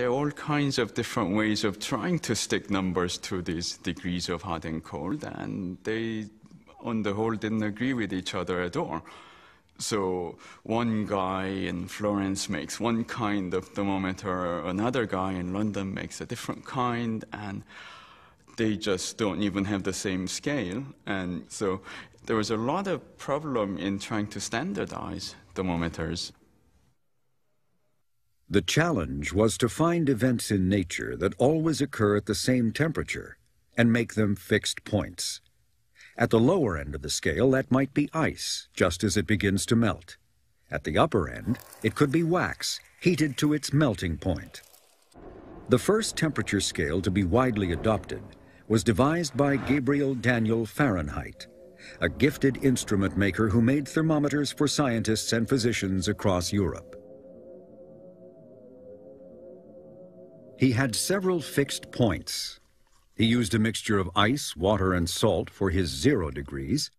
there are all kinds of different ways of trying to stick numbers to these degrees of hot and cold, and they, on the whole, didn't agree with each other at all. So one guy in Florence makes one kind of thermometer, another guy in London makes a different kind, and they just don't even have the same scale. And so there was a lot of problem in trying to standardize thermometers. The challenge was to find events in nature that always occur at the same temperature and make them fixed points. At the lower end of the scale, that might be ice, just as it begins to melt. At the upper end, it could be wax, heated to its melting point. The first temperature scale to be widely adopted was devised by Gabriel Daniel Fahrenheit, a gifted instrument maker who made thermometers for scientists and physicians across Europe. He had several fixed points. He used a mixture of ice, water, and salt for his zero degrees,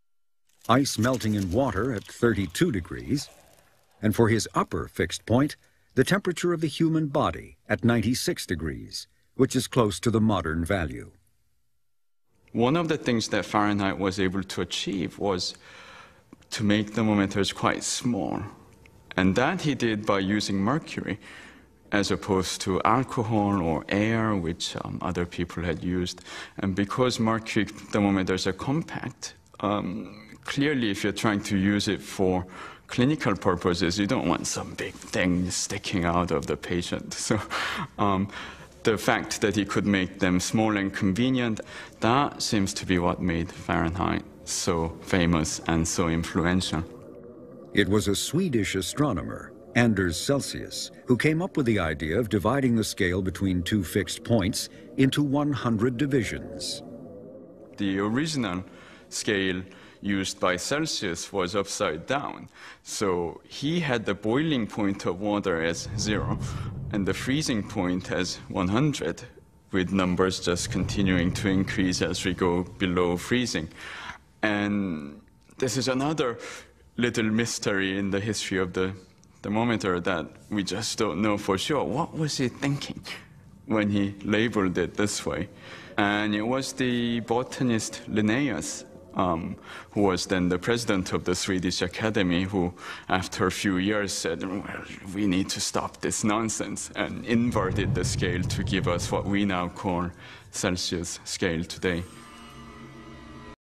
ice melting in water at 32 degrees, and for his upper fixed point, the temperature of the human body at 96 degrees, which is close to the modern value. One of the things that Fahrenheit was able to achieve was to make the thermometers quite small. And that he did by using mercury as opposed to alcohol or air, which um, other people had used. And because mercury thermometers are compact, um, clearly if you're trying to use it for clinical purposes, you don't want some big thing sticking out of the patient. So um, the fact that he could make them small and convenient, that seems to be what made Fahrenheit so famous and so influential. It was a Swedish astronomer Anders Celsius, who came up with the idea of dividing the scale between two fixed points into 100 divisions. The original scale used by Celsius was upside down. So he had the boiling point of water as zero and the freezing point as 100, with numbers just continuing to increase as we go below freezing. And this is another little mystery in the history of the thermometer that we just don't know for sure. What was he thinking when he labeled it this way? And it was the botanist Linnaeus, um, who was then the president of the Swedish Academy, who, after a few years, said, Well, we need to stop this nonsense, and inverted the scale to give us what we now call Celsius scale today.